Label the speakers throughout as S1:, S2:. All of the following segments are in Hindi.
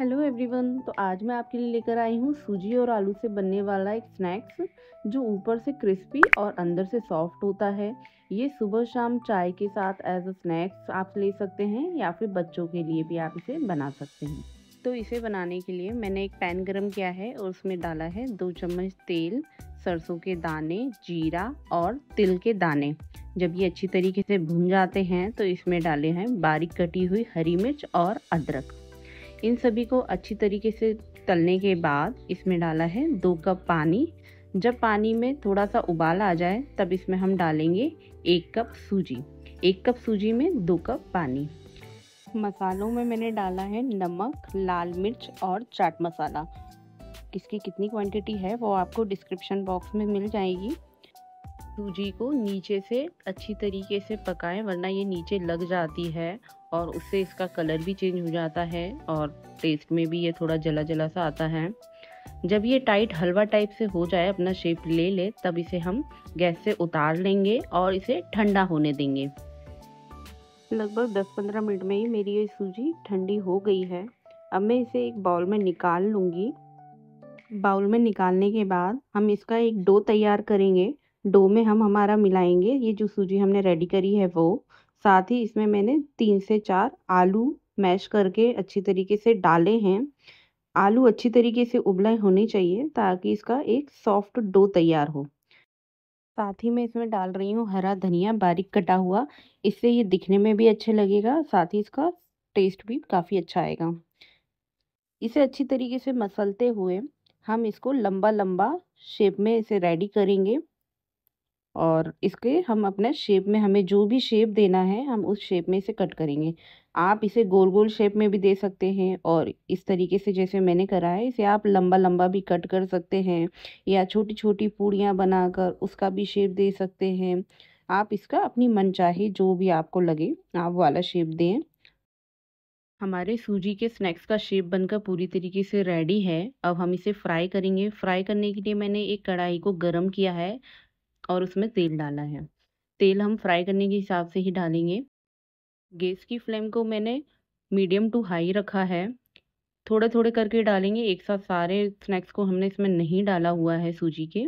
S1: हेलो एवरीवन तो आज मैं आपके लिए लेकर आई हूँ सूजी और आलू से बनने वाला एक स्नैक्स जो ऊपर से क्रिस्पी और अंदर से सॉफ्ट होता है। ये सुबह शाम चाय के साथ एज अ स्नैक्स आप ले सकते हैं या फिर बच्चों के लिए भी आप इसे बना सकते हैं। तो इसे बनाने के लिए मैंने एक पैन गरम किया है और उसमें डाला है दो चम्मच तेल, सरसों के दाने, जीरा और तिल के दाने। जब ये अच्छी तरीके से भून जाते हैं तो इसमें डाले हैं बारीक कटी हुई हरी मिर्च और अदरक। इन सभी को अच्छी तरीके से तलने के बाद इसमें डाला है दो कप पानी। जब पानी में थोड़ा सा उबाल आ जाए, तब इसमें हम डालेंगे एक कप सूजी। एक कप सूजी में दो कप पानी। मसालों में मैंने डाला है नमक, लाल मिर्च और चाट मसाला। किसकी कितनी क्वांटिटी है, वो आपको डिस्क्रिप्शन बॉक्स में मिल जाएगी। सूजी को नीचे से अच्छी तरीके से पकाएँ, वरना ये नीचे लग जाती है। और उससे इसका कलर भी चेंज हो जाता है और टेस्ट में भी ये थोड़ा जला जला सा आता है। जब ये टाइट हलवा टाइप से हो जाए, अपना शेप ले ले, तब इसे हम गैस से उतार लेंगे और इसे ठंडा होने देंगे। लगभग 10-15 मिनट में ही मेरी ये सूजी ठंडी हो गई है। अब मैं इसे एक बाउल में निकाल लूँगी। बाउल में निकालने के बाद हम इसका एक डो तैयार करेंगे। डो में हम हमारा मिलाएँगे। ये जो सूजी हमने रेडी करी है वो। साथ ही इसमें मैंने तीन से चार आलू मैश करके अच्छी तरीके से डाले हैं। आलू अच्छी तरीके से उबले होने चाहिए ताकि इसका एक सॉफ्ट डो तैयार हो। साथ ही मैं इसमें डाल रही हूँ हरा धनिया बारीक कटा हुआ। इससे ये दिखने में भी अच्छे लगेगा, साथ ही इसका टेस्ट भी काफ़ी अच्छा आएगा। इसे अच्छी तरीके से मसलते हुए हम इसको लंबा लंबा शेप में इसे रेडी करेंगे। और इसके हम अपने शेप में हमें जो भी शेप देना है, हम उस शेप में इसे कट करेंगे। आप इसे गोल गोल शेप में भी दे सकते हैं और इस तरीके से जैसे मैंने करा है, इसे आप लंबा लंबा भी कट कर सकते हैं या छोटी छोटी पूड़ियाँ बनाकर उसका भी शेप दे सकते हैं। आप इसका अपनी मन चाहे जो भी आपको लगे, आप वाला शेप दें। हमारे सूजी के स्नैक्स का शेप बनकर पूरी तरीके से रेडी है। अब हम इसे फ्राई करेंगे। फ्राई करने के लिए मैंने एक कढ़ाई को गर्म किया है। और उसमें तेल डाला है। तेल हम फ्राई करने के हिसाब से ही डालेंगे। गैस की फ्लेम को मैंने मीडियम टू हाई रखा है। थोड़े थोड़े करके डालेंगे, एक साथ सारे स्नैक्स को हमने इसमें नहीं डाला हुआ है सूजी के।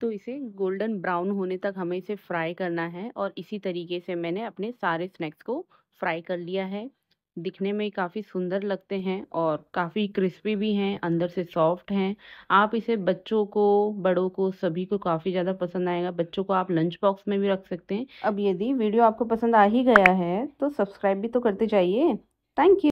S1: तो इसे गोल्डन ब्राउन होने तक हमें इसे फ्राई करना है और इसी तरीके से मैंने अपने सारे स्नैक्स को फ्राई कर लिया है। दिखने में काफ़ी सुंदर लगते हैं और काफ़ी क्रिस्पी भी हैं, अंदर से सॉफ्ट हैं। आप इसे बच्चों को, बड़ों को, सभी को काफ़ी ज़्यादा पसंद आएगा। बच्चों को आप लंच बॉक्स में भी रख सकते हैं। अब यदि वीडियो आपको पसंद आ ही गया है तो सब्सक्राइब भी तो करते जाइए। Thank you